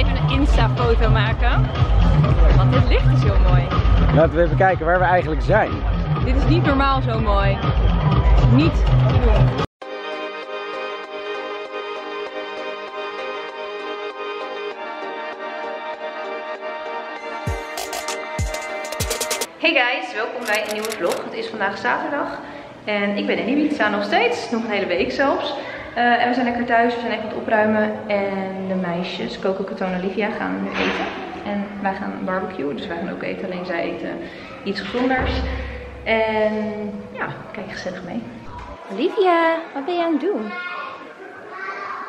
even een Insta-foto maken. Want dit licht is heel mooi. Laten we even kijken waar we eigenlijk zijn. Dit is niet normaal zo mooi. Niet te doen. Hey guys, welkom bij een nieuwe vlog. Het is vandaag zaterdag en ik ben in Ibiza nog steeds, nog een hele week zelfs. Eh, en we zijn lekker thuis, we zijn even aan het opruimen en de meisjes, Coco, Katon en Olivia, gaan nu eten. En wij gaan barbecue, dus wij gaan ook eten, alleen zij eten iets gezonders. En ja, kijk gezellig mee. Olivia, wat ben je aan het doen?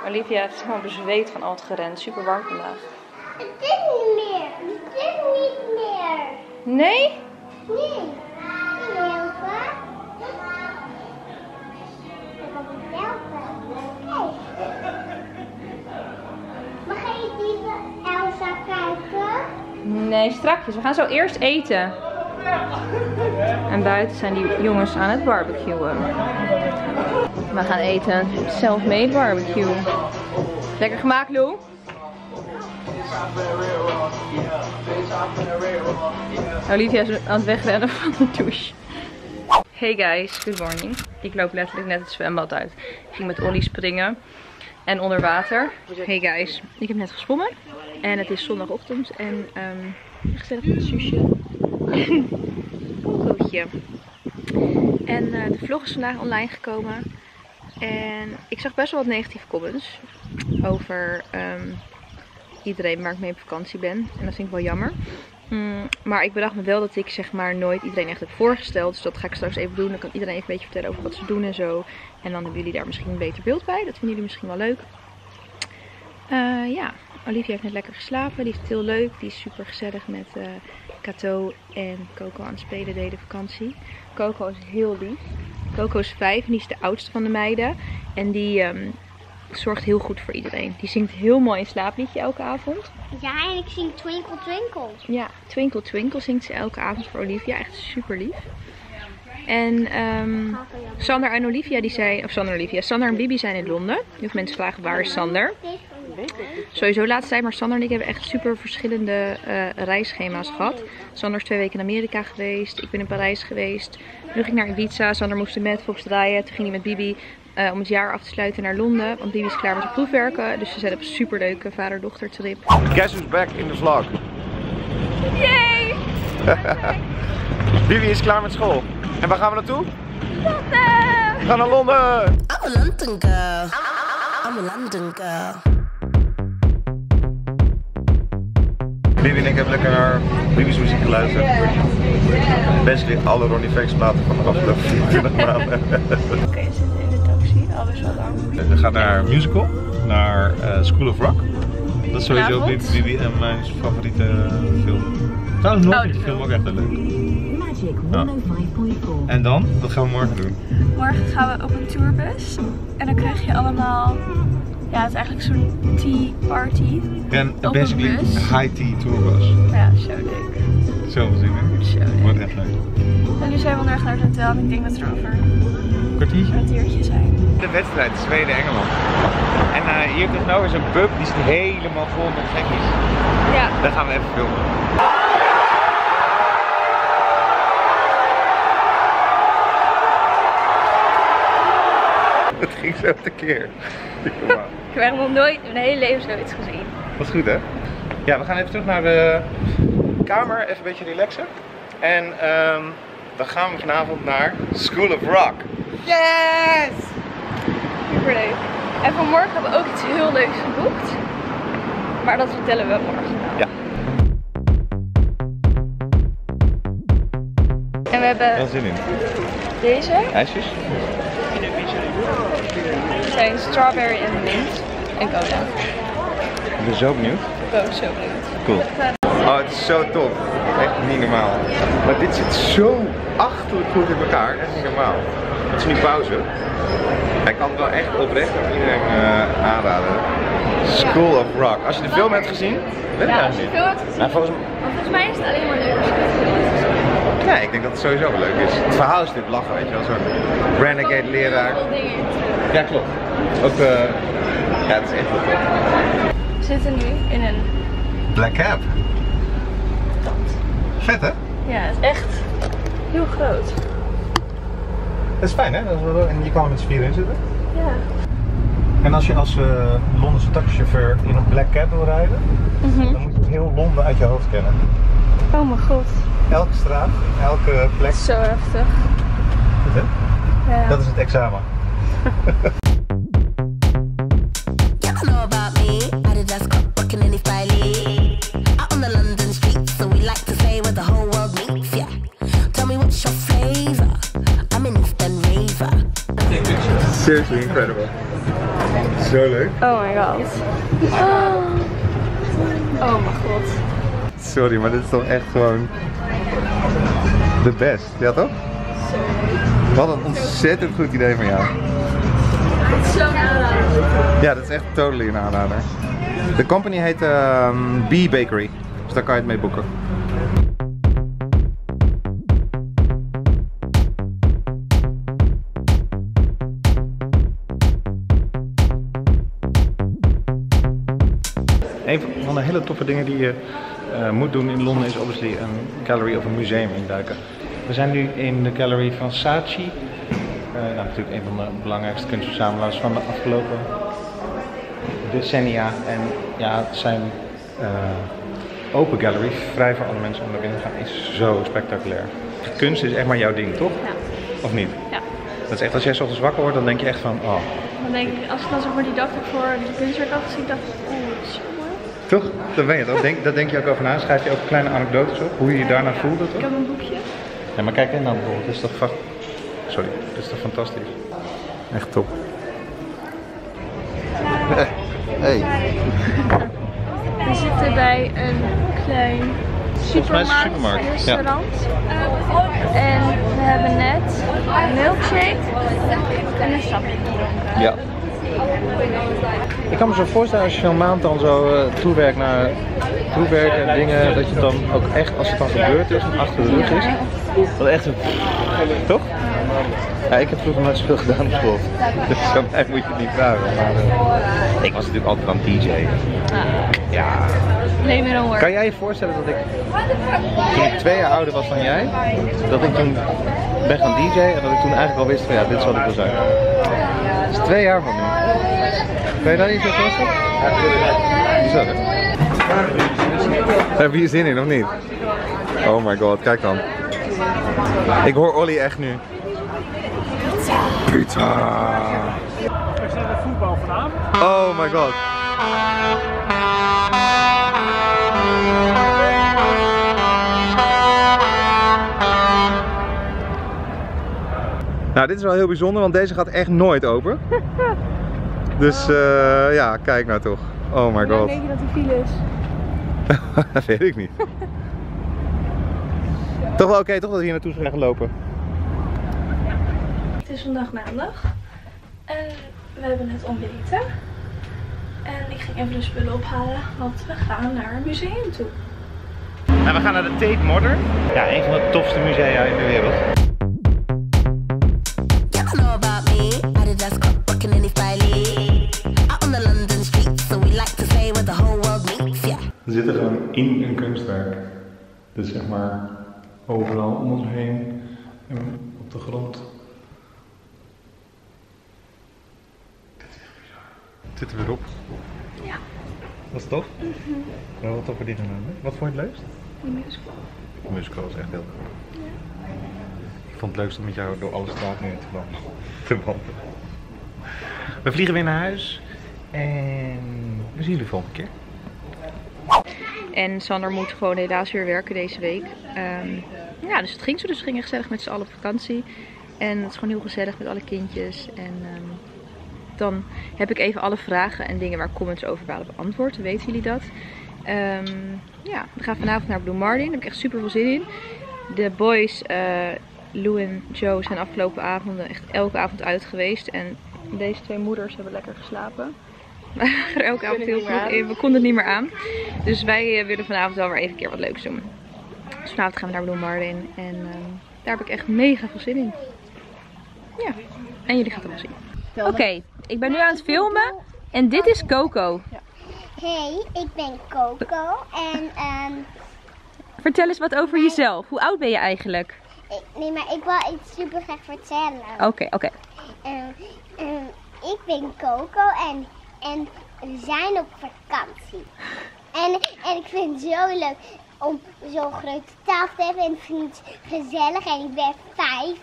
Olivia is gewoon bezweet van al het gerend, super warm vandaag. Het is niet meer. Het is niet meer. Nee? Nee. Nee, strakjes. We gaan zo eerst eten. En buiten zijn die jongens aan het barbecuen. We gaan eten. Self-made barbecue. Lekker gemaakt, Lou? Olivia is aan het wegrennen van de douche. Hey guys, good morning. Ik loop letterlijk net het zwembad uit. Ik ging met Ollie springen en onder water. Hey guys, ik heb net gesprongen. En het is zondagochtend en um, gezellig met Suusje en Cocootje. En eh, de vlog is vandaag online gekomen. En ik zag best wel wat negatieve comments over ehm, iedereen waar ik mee op vakantie ben. En dat vind ik wel jammer. Mm, maar ik bedacht me wel dat ik zeg maar nooit iedereen echt heb voorgesteld. Dus dat ga ik straks even doen. Dan kan iedereen even een beetje vertellen over wat ze doen en zo. En dan hebben jullie daar misschien een beter beeld bij. Dat vinden jullie misschien wel leuk. Eh, ja, Olivia heeft net lekker geslapen. Die is het heel leuk. Die is super gezellig met uh, Kato en Coco aan het spelen deze vakantie. Coco is heel lief. Coco is vijf en die is de oudste van de meiden. En die um, zorgt heel goed voor iedereen. Die zingt heel mooi een slaapliedje elke avond. Ja, en ik zing Twinkle Twinkle. Ja, Twinkle Twinkle zingt ze elke avond voor Olivia. Echt super lief. En um, Sander en Olivia, die zei, of Sander en Olivia, Sander en Bibi zijn in Londen. Heel veel mensen vragen waar is Sander? Sowieso laatst tijd, maar Sander en ik hebben echt super verschillende uh, reisschema's gehad. Sander is twee weken in Amerika geweest, ik ben in Parijs geweest. Nu ging ik naar Ibiza, Sander moest de Madfox draaien. Toen ging hij met Bibi uh, om het jaar af te sluiten naar Londen. Want Bibi is klaar met zijn proefwerken. Dus ze zijn op een super leuke vader-dochter trip. Guess who's back in the vlog? Yay! Bibi is klaar met school. En waar gaan we naartoe? Londen! We gaan naar Londen! I'm a London girl. I'm a London girl. Bibi en ik hebben lekker naar Bibi's muziek geluisterd. Basically alle Ronnie Flex platen van de afgelopen 24 maanden. Oké, zitten in de taxi. Alles wat lang. We gaan naar een musical, naar uh, School of Rock. Dat is sowieso Vanavond? Bibi en mijn favoriete film. Trouwens, nog Oh, die die film ook echt wel leuk. Magic Ja. 105.4. En dan? Wat gaan we morgen doen? Morgen gaan we op een tourbus. En dan krijg je allemaal... Ja, het is eigenlijk zo'n tea party. En Op een basically high tea tourbus. Ja, zo leuk. Zoveel zin in. Zo leuk. Wordt echt leuk. En nu zijn we onderweg naar het hotel. En ik denk dat we er over een Kwartiertje? kwartiertje zijn. De wedstrijd Zweden-Engeland. En uh, hier tegenover is een pub, die zit helemaal vol met gekkies. Ja. Daar gaan we even filmen. Het ging zo tekeer. Ik heb nog nooit in mijn hele leven zoiets gezien. Dat is goed hè? Ja, we gaan even terug naar de kamer, even een beetje relaxen. En ehm, dan gaan we vanavond naar School of Rock. Yes! Super leuk. En voor morgen hebben we ook iets heel leuks geboekt. Maar dat vertellen we morgen wel. Ja. En we hebben Wel zin in. deze. IJsjes? Het zijn strawberry en mint. En cola. Ik ben zo benieuwd. Ik ben ook zo benieuwd. Cool. Oh, het is zo tof. Echt niet normaal. Maar dit zit zo achterlijk goed in elkaar. Echt niet normaal. Het is nu pauze. Hij kan het wel echt oprecht aan iedereen eh, aanraden. School of Rock. Als je de film hebt gezien, weet ik als je niet. hebt gezien. Nou, volgens, Maar volgens mij is het alleen maar leuk als je hebt gezien. nee, ik denk dat het sowieso wel leuk is. Het verhaal is natuurlijk lachen, weet je wel. Zo'n renegade leraar. Ja, klopt. Ook, eh ja, het is echt wel tof. We zitten nu in een Black Cab. Vet hè? Ja, het is echt heel groot. Dat is fijn hè? Dat is wel- En je kan er met z'n vieren in zitten. Ja. En als je als eh, Londense taxichauffeur in een Black Cab wil rijden, dan moet je heel Londen uit je hoofd kennen. Oh mijn god. Elke straat, elke plek. Zo heftig. Goed, hè? Ja. Dat is het examen. Seriously incredible. Zo leuk. Oh my god. Oh mijn god. Sorry, maar dit is toch echt gewoon de best. Ja toch? Wat een ontzettend goed idee van jou. Zo'n aanrader. Ja, dat is echt totally een aanrader. De company heet ehm Bee Bakery. Dus daar kan je het mee boeken. Een van de hele toffe dingen die je eh, moet doen in Londen is obviously een gallery of een museum induiken. We zijn nu in de gallery van Saatchi. Eh, nou, natuurlijk een van de belangrijkste kunstverzamelaars van de afgelopen decennia. En ja, zijn eh, open gallery, vrij voor alle mensen om naar binnen te gaan, is zo spectaculair. Kunst is echt maar jouw ding, toch? Ja. Of niet? Ja. Dat is echt, als jij 's ochtends wakker wordt, dan denk je echt van, oh, Dan denk ik, als ik dan zeg maar die dag ervoor de kunstwerk had gezien, dacht ik, oh, het is zo mooi. toch? Dat ben je toch? Denk, dat denk je ook over na. Schrijf je ook kleine anekdotes op, hoe je je daarna voelde, Ik toch? heb een boekje. Ja, maar kijk in dan bijvoorbeeld, het is toch Sorry, het is toch fantastisch? Echt top. Hey. We zitten bij een klein een supermarkt, ja. restaurant. En we hebben net een milkshake en een sapje gedronken. Ja. Ik kan me zo voorstellen als je zo'n maand dan zo eh, toewerkt naar toewerken en dingen, dat je het dan ook echt, als het dan gebeurd is en achter de rug is, dat echt een... Toch? Ja, ik heb vroeger nooit zoveel gedaan op school. Dus zo mij moet je het niet vragen. Maar, eh, ik was natuurlijk altijd aan DJ. Ja. Neem meer woord. Kan jij je voorstellen dat ik, toen ik twee jaar ouder was dan jij, dat ik toen ben gaan DJ en dat ik toen eigenlijk al wist van ja, dit zal ik wel zijn. Dat is twee jaar van nu. Kan je daar iets bij voorstellen? Het? Heb je hier zin in of niet? Oh my god, kijk dan. Ik hoor Olly echt nu. Pizza. We zijn de voetbal vanavond. Oh my god. Nou, dit is wel heel bijzonder, want deze gaat echt nooit open. Dus eh, ja, kijk nou toch. Oh my god. je dat er file is? dat weet ik niet. Toch wel oké, toch dat we hier naartoe zijn gelopen. Het is vandaag maandag. En we hebben net ontbeten. En ik ging even de spullen ophalen, want we gaan naar een museum toe. Nou, we gaan naar de Tate Modern. Ja, een van de tofste musea in de wereld. You don't know about me. Adidas got rocking in his Riley. Out on the London streets, so we like to say where the whole world meets. Yeah. We zitten gewoon in een kunstwerk. Dus zeg maar overal om ons heen en op de grond. Zitten we erop? Ja. Was het tof? Wel wat toffe dingen hè? Wat vond je het leukst? Die musical. De musical is echt heel leuk. Ik vond het leukst om met jou door alle straten heen te wandelen. Te wandelen. We vliegen weer naar huis en we zien jullie volgende keer. En Sander moet gewoon helaas weer werken deze week. Ehm, ja, dus het ging zo. Dus we gingen gezellig met z'n allen op vakantie. En het is gewoon heel gezellig met alle kindjes. En ehm, dan heb ik even alle vragen en dingen waar comments over waren beantwoord. Weten jullie dat? Ehm, ja, we gaan vanavond naar Blue. Daar heb ik echt super veel zin in. De boys, eh Lou en Joe, zijn afgelopen avonden echt elke avond uit geweest. En deze twee moeders hebben lekker geslapen. We waren elke avond heel vroeg in. We konden het niet meer aan. Dus wij eh, willen vanavond wel weer even een keer wat leuks doen. Dus vanavond gaan we naar Blue Marlin. En ehm, daar heb ik echt mega veel zin in. Ja, en jullie gaan het wel zien. Oké, ik ben nu aan het filmen. En dit is Coco. Hey, ik ben Coco en ehm, Vertel eens wat over jezelf. Hoe oud ben je eigenlijk? nee, maar ik wil iets super graag vertellen. Oké, oké. Ehm, ik ben Coco en, en we zijn op vakantie. En, en ik vind het zo leuk om zo'n grote tafel te hebben en ik vind het gezellig en ik ben vijf.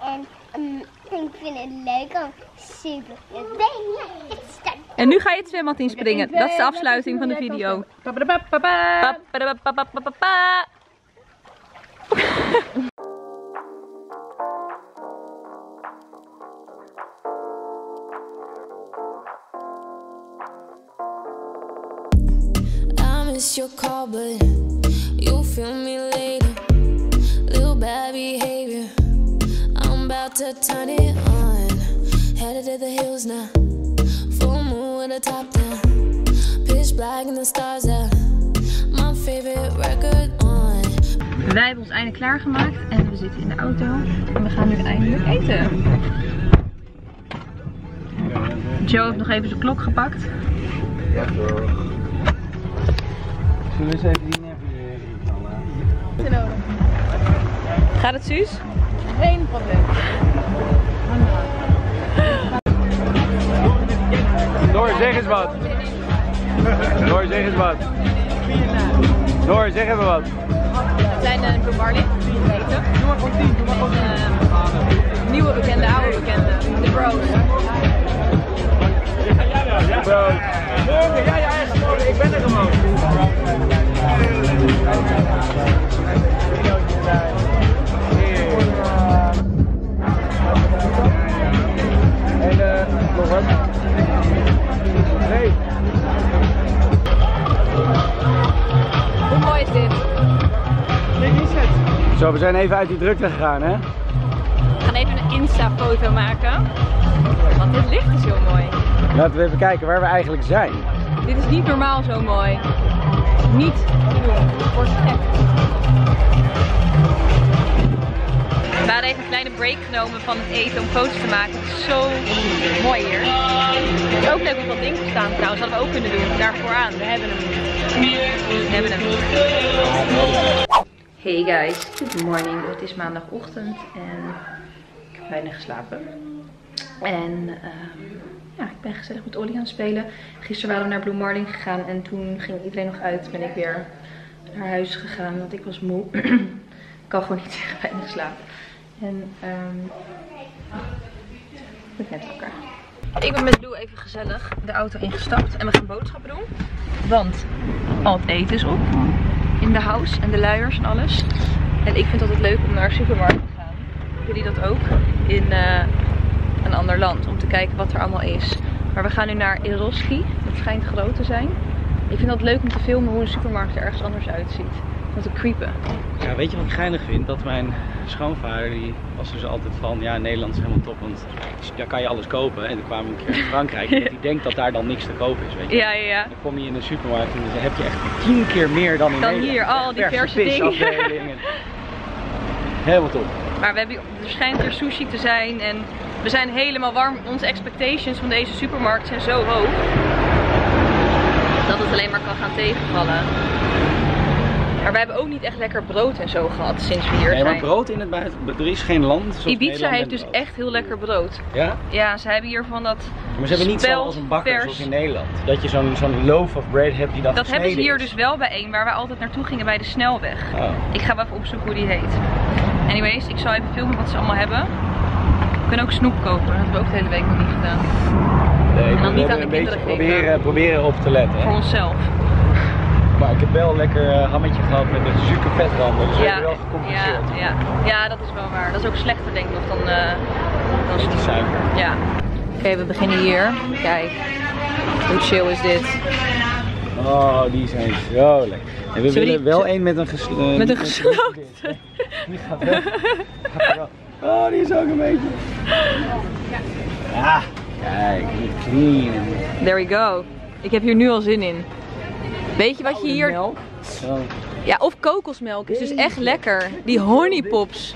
En ehm, ik vind het leuk om super te benen. En nu ga je het zwembad inspringen. Dat is de afsluiting van de video. Papadapapapa. Papadapapapapa. I miss your call, but you'll feel me later. Little bad behavior, I'm about to turn it on. Headed to the hills now, full moon with a top down. Pitch black and the stars out. My favorite record on. Wij hebben ons eindelijk klaargemaakt en we zitten in de auto. En we gaan nu eindelijk eten. Joe heeft nog even zijn klok gepakt. Ja, toch. Zullen we eens even die neffen knallen? Gaat het Suus? Geen probleem. Noor, zeg eens wat. Noor, zeg eens wat. Noor, zeg even wat. We zijn in Blue Marlin eten. Eh, nieuwe bekende, oude bekende. Even uit die drukte gegaan, hè? We gaan even een Insta-foto maken. Want dit licht is heel mooi. Laten we even kijken waar we eigenlijk zijn. Dit is niet normaal zo mooi. Niet wordt gek. We hadden even een kleine break genomen van het eten om foto's te maken. Het is zo mooi hier. Het is ook leuk om dat ding te staan trouwens. Dat hadden we ook kunnen doen. Daar vooraan. We hebben hem. We hebben hem. Hey guys, good morning. Het is maandagochtend en ik heb weinig geslapen. En ehm, ja, ik ben gezellig met Olly aan het spelen. Gisteren waren we naar Blue Marlin gegaan en toen ging iedereen nog uit. Ben ik weer naar huis gegaan, want ik was moe. ik kan gewoon niet zeggen weinig slapen. En ehm ik ben net wakker. Ik ben met Lou even gezellig de auto ingestapt en we gaan boodschappen doen. Want al het eten is op. In de house en de luiers en alles. En ik vind het altijd leuk om naar de supermarkt te gaan. Jullie dat ook? In eh, een ander land. Om te kijken wat er allemaal is. Maar we gaan nu naar Eroski. Dat schijnt groot te zijn. Ik vind het leuk om te filmen hoe een supermarkt er ergens anders uitziet. Om te creepen. Ja, weet je wat ik geinig vind? Dat mijn schoonvader, die was dus altijd van, ja, Nederland is helemaal top, want daar kan je alles kopen. En toen kwamen we een keer in Frankrijk, en die denkt dat daar dan niks te kopen is, weet je. Ja, ja, ja. Dan kom je in een supermarkt en dan heb je echt tien keer meer dan in Dan Nederland. hier, al die verse dingen. Helemaal top. Maar we hebben, er schijnt er sushi te zijn en we zijn helemaal warm. Onze expectations van deze supermarkt zijn zo hoog. Dat het alleen maar kan gaan tegenvallen. Maar we hebben ook niet echt lekker brood en zo gehad sinds we hier Nee, maar zijn. brood in het buitenland, er is geen land. Ibiza heeft dus brood. echt heel lekker brood. Ja? Ja, ze hebben hier van dat Maar ze hebben niet zoals een bakker zoals in Nederland. Dat je zo'n zo'n loaf of bread hebt die dat Dat hebben ze hier is. dus wel bij één, waar we altijd naartoe gingen bij de snelweg. Oh. Ik ga wel even opzoeken hoe die heet. Anyways, ik zal even filmen wat ze allemaal hebben. We kunnen ook snoep kopen, dat hebben we ook de hele week nog niet gedaan. Nee, En dan we niet aan de een beetje kinderen proberen, proberen op te letten. Voor onszelf. Maar ik heb wel een lekker eh, hammetje gehad met een suiker vetranden. Dus we Ja, hebben wel ja, gecompenseerd. ja. ja, dat is wel waar. Dat is ook slechter denk ik nog dan, eh dan suiker. Ja. Oké, we beginnen hier. Kijk, hoe chill is dit? Oh, die zijn zo lekker. En we Zullen willen die- wel één met een gesloten. Met een gesloten. Die gaat weg. Gaat wel- Oh, die is ook een beetje. Ja, kijk, die clean. There we go. Ik heb hier nu al zin in. Weet je wat je hier... Zo. Ja, of kokosmelk is dus echt lekker. Die honeypops.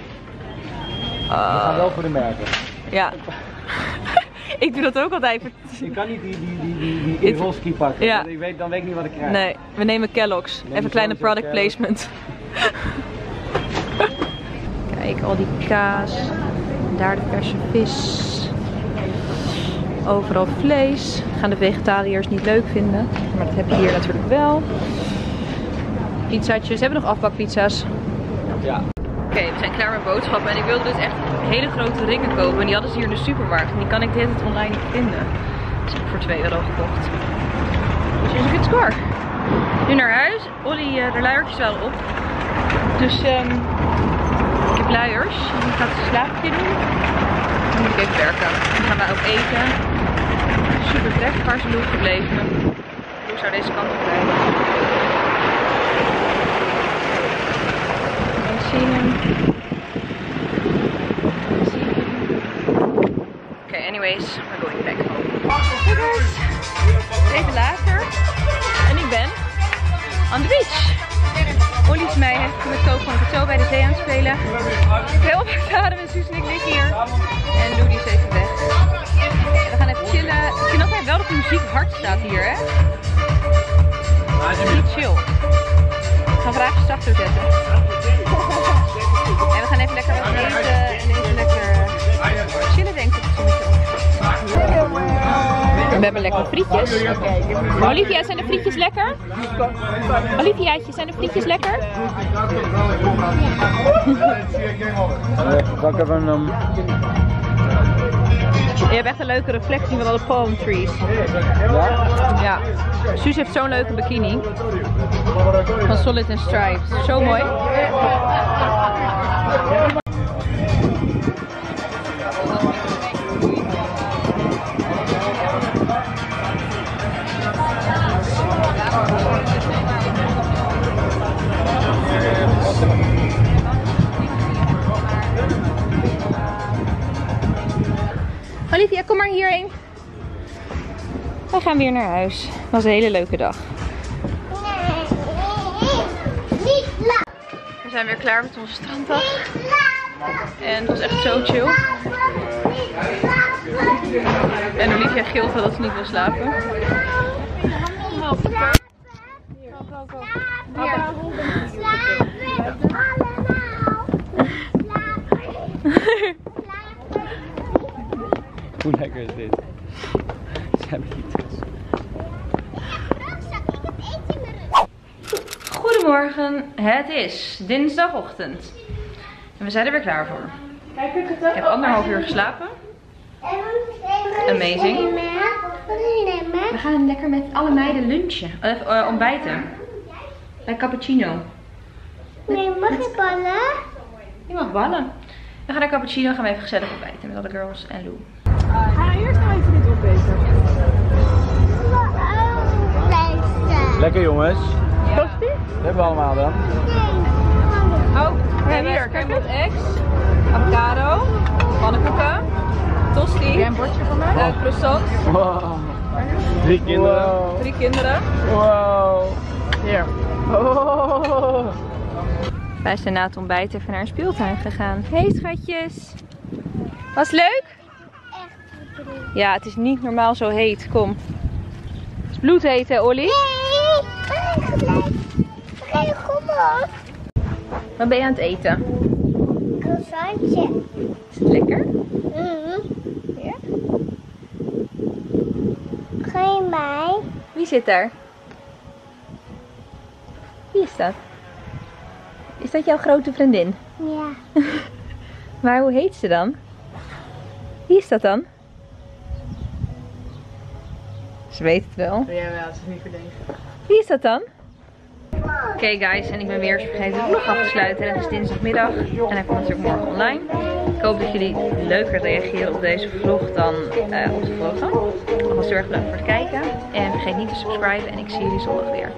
We gaan wel voor de merken. Ja. Ik doe dat ook altijd. Ik kan niet die, die, die, die, die pakken. Ja. Ik weet, dan weet ik niet wat ik krijg. Nee, we nemen Kellogg's. Even een kleine product placement. Kijk, al die kaas. Daar de verse vis. Overal vlees. Gaan de vegetariërs niet leuk vinden. Maar dat heb je hier natuurlijk wel. Pizzaatjes. We hebben nog afbakpizza's. Ja. Oké, we zijn klaar met boodschappen. En ik wilde dus echt hele grote ringen kopen. En die hadden ze hier in de supermarkt. En die kan ik dit het online niet vinden. Dus heb ik voor 2 euro gekocht. Dus is een good score. Nu naar huis. Olly, eh, de luiertjes wel op. Dus ehm, ik heb luiers. Die gaat een slaapje doen. Dan moet ik even werken. Dan gaan we ook eten. Super terecht. Waar Lou gebleven? Lou zou deze kant op. I see him. Okay, anyways, we're going back home. Hey guys, even later. En ik ben on the beach. Ollie is mij heeft met Coco van Cato bij de zee aan het spelen. Heel op en Suus en ik liggen hier. En Lou die is even weg. We gaan even chillen. Ik vind altijd wel dat de muziek hard staat hier, hè? Het is niet chill. Ik ga vandaag even zachter zetten. En we gaan even lekker wat eten en even lekker eh, chillen denk ik. We hebben lekker frietjes. Olivia, zijn de frietjes lekker? Oliviaatje, zijn de frietjes lekker? Zal ik even een... Je hebt echt een leuke reflectie van alle palm trees. Ja. Suus heeft zo'n leuke bikini. Van Solid and Stripes. Zo mooi. Olivia, kom maar hierheen. We gaan weer naar huis. Het was een hele leuke dag. Niet laat. We zijn weer klaar met onze stranddag. En het was echt zo chill. En Olivia gilt wel dat ze niet wil slapen. Slapen Hoe lekker is dit? Pieters. Goedemorgen, het is dinsdagochtend. En we zijn er weer klaar voor. Ik heb anderhalf uur geslapen. Amazing. We gaan lekker met alle meiden lunchen. Of eh, ontbijten. Bij cappuccino. Nee, mag je ballen? Je mag ballen. We gaan naar cappuccino, gaan we even gezellig ontbijten met alle girls en Lou. Lekker jongens. Dat hebben we allemaal dan. Oh, we hebben hier scrambled eggs, avocado, pannenkoeken, tosti, een bordje van mij? Uh, croissant, Wow. Drie kinderen. Wow. drie kinderen. wow. Hier. Oh. Wij zijn na het ontbijt even naar een speeltuin gegaan. Hey schatjes. Was leuk? Ja, het is niet normaal zo heet. Kom. Het is bloedheet hè, Olly? Geen goed op. Wat ben je aan het eten? Croissantje. Is het lekker? Mhm. Ja. Geen mij. Wie zit daar? Wie is dat? Is dat jouw grote vriendin? Ja. Maar hoe heet ze dan? Wie is dat dan? Ze weet het wel. Ja, wel, het is niet verdenken. Wie is dat dan? Oké guys, en ik ben weer eens vergeten de vlog af te sluiten. En het is dinsdagmiddag en hij komt natuurlijk morgen online. Ik hoop dat jullie leuker reageren op deze vlog dan eh, op de vlog. Alvast heel erg bedankt voor het kijken. En vergeet niet te subscriben en ik zie jullie zondag weer.